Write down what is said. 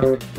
Bye.